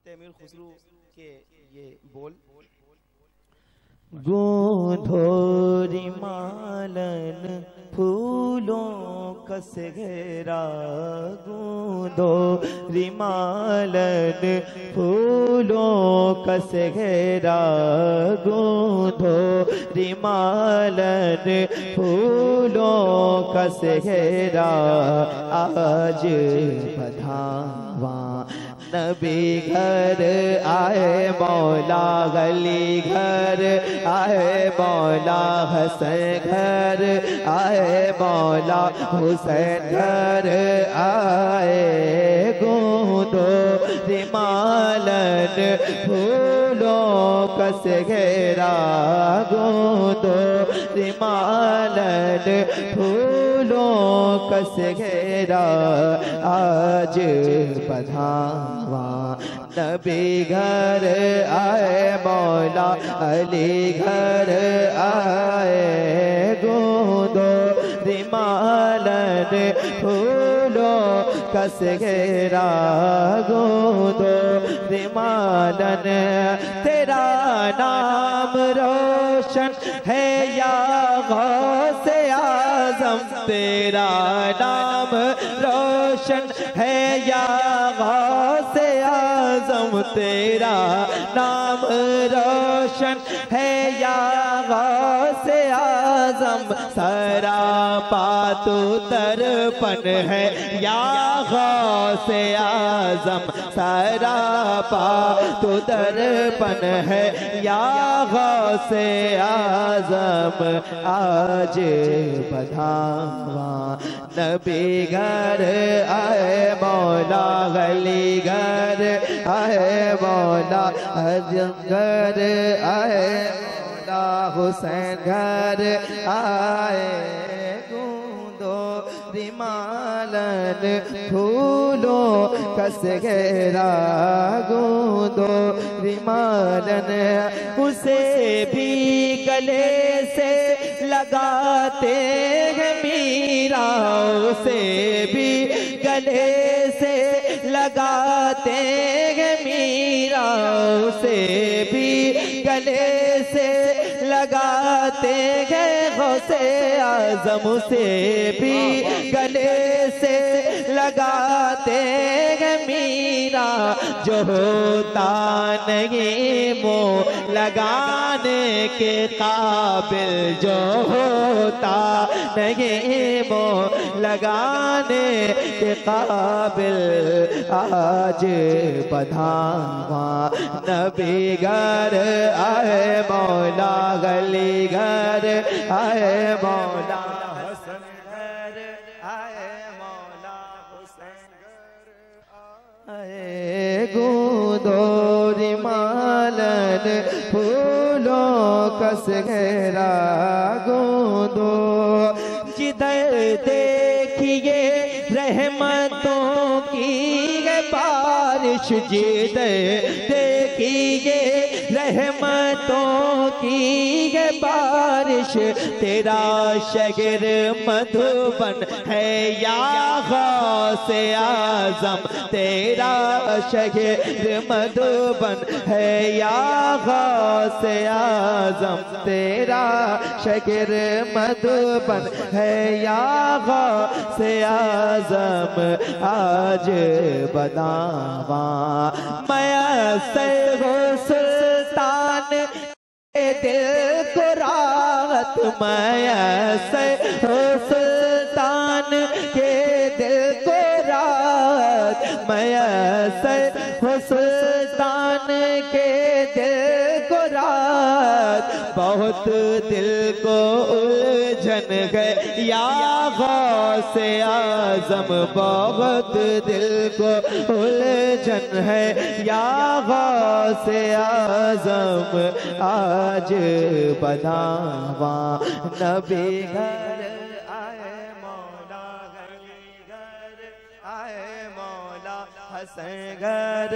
होते अमीर खुसरू के ये बोल। गोधोरी मालन फूलों कस घेरा गूंदो रिमालन फूलों कस घेरा गूंदो रिमालन फूलों कस घेरा आज बधावा नबी घर आए मौला गली घर, आए मौला हसन घर, आए मौला हुसैन घर, आए गूंदो रिमालन फूलों कस घेरा गूंदो रिमालन फूलों कस घेरा, आज बधावा नबी घर आए, मौला अली घर आए। गूंदो रिमालन फूलों कस घेरा। गूंदो रिमालन तेरा नाम रोशन है या से आज़म तेरा नाम रोशन है या से आज़म। तेरा नाम रोशन है या से आज़म सरा पातु दर्पण है। या से आज़म सरा पातु दर्पण है। या से आज़म आज बधावा। नबी घर आए मौला गली घर आए मौला अजम घर आए मौला हुसैन घर आए, गूंदो रिमालन फूलो कस घेरा, गूंदो रिमालन उसे भी गले से लगाते हैं मीरा, उसे भी गले से लगाते हैं मीरा, उसे भी लगाते हैं गौसे आज़म से भी, गले से लगाते हैं मीरा। जो होता नहीं वो लगाने के काबिल जो होता नहीं मो लगाने के काबिल आज बधावा। नबी घर आए, मौला गली घर आए, मौला हसन घर आए, मौला हुसैन घर आए। गूंदो रिमालन फूलों कस घेरा गूंदो। जिधर देखिए रहमतों की बारिश, जिधर देखिए रहमतों की बारिश, तेरा शगर मधुबन है या से आज़म, तेरा शगर मधुबन है या से आज़म, तेरा शगर मधुबन है या से आज़म, आज बदावा मैं से हो सुल्तान दिल को राहत मैं से हो मैं से हो सुल्तान के दिल को राहत बहुत दिल को उलझन गए या से आज़म बहुत दिल को उलझन है। या से आज़म आज बदावा नबी घर हसन घर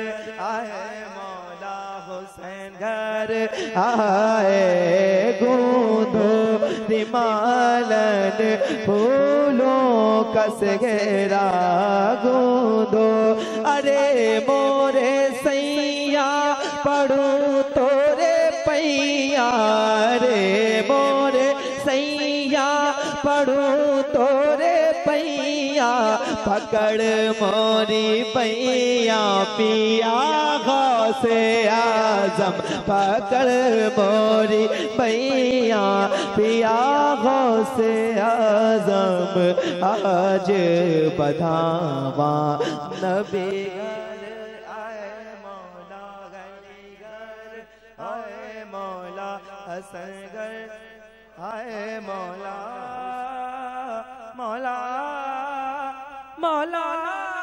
आए मौला हुसैन घर आए गूंदो रिमालन फूलों कस घेरा गूंदो। अरे मोरे सही पढ़ू तोरे पैया। पकड़ मोरी पैया पिया से आज़म। पकड़ मोरी पैया पिया से आज़म। आज बधावा नबी आए मौला मौला মালানা